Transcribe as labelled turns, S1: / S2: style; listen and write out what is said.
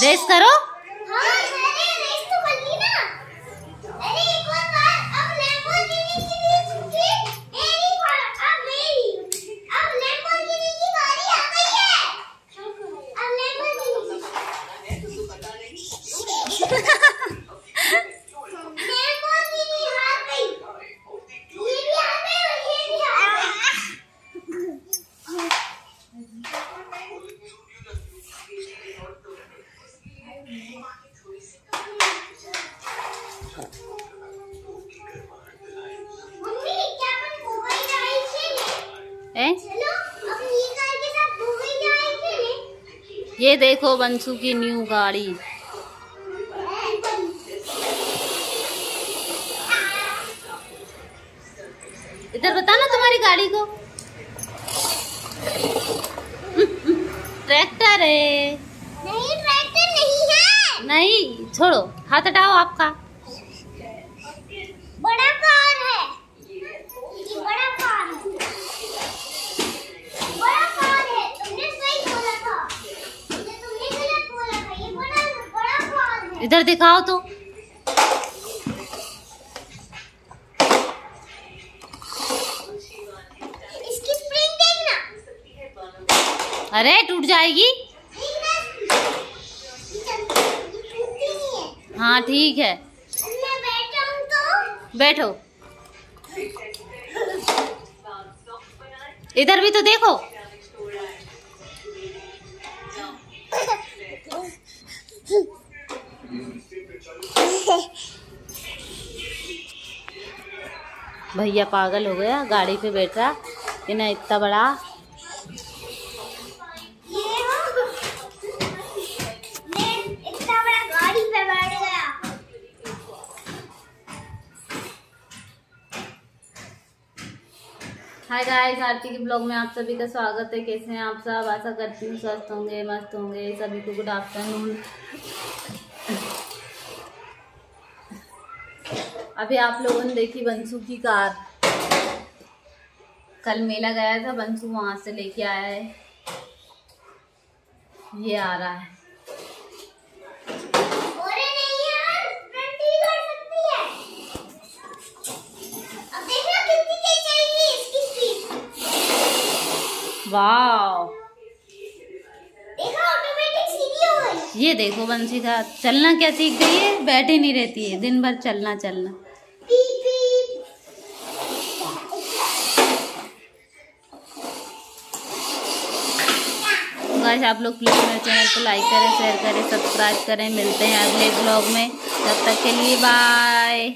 S1: Race करो।
S2: Ha ha race ये
S1: देखो बंसु की न्यू गाड़ी। इधर बता ना तुम्हारी गाड़ी को। ट्रैक्टर है।
S2: नहीं ट्रैक्टर नहीं है।
S1: नहीं छोड़ो हाथ हटाओ आपका
S2: बड़ा कार है ये बड़ा कार है बड़ा कार है तुमने सही बोला था ये तुमने गलत बोला था ये बड़ा बड़ा कार है
S1: इधर दिखाओ तो।
S2: इसकी स्प्रिंग देखना।
S1: अरे टूट जाएगी।
S2: है
S1: ठीक है।
S2: मैं बैठा तो।
S1: बैठो। इधर भी तो देखो। भैया पागल हो गया, गाड़ी पे बैठा इन्हें इतना बड़ा। हाय गाइस आरती के ब्लॉग में आप सभी का स्वागत है। कैसे हैं आप सब? आशा करती हूँ स्वस्थ होंगे, मस्त होंगे। सभी को गुड आफ्टरनून अभी आप लोगों ने देखी बंसू की कार। कल मेला गया था बंसू वहाँ से लेके आया है। ये आ रहा है। वाह ये देखो बंसी का चलना क्या सीख गई है? बैठी नहीं रहती है दिन भर चलना चलना। आप लोग प्लीज़ मेरे चैनल को लाइक करें शेयर करें सब्सक्राइब करें। मिलते हैं अगले ब्लॉग में। तब तक के लिए बाय